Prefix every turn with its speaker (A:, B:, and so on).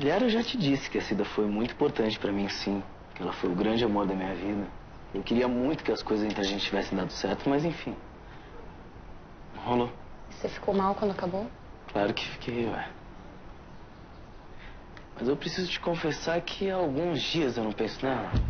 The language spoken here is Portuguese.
A: Liara, eu já te disse que a Cida foi muito importante pra mim, sim. Que ela foi o grande amor da minha vida. Eu queria muito que as coisas entre a gente tivessem dado certo, mas enfim. Rolou.
B: Você ficou mal quando acabou?
A: Claro que fiquei, ué. Mas eu preciso te confessar que há alguns dias eu não penso nela.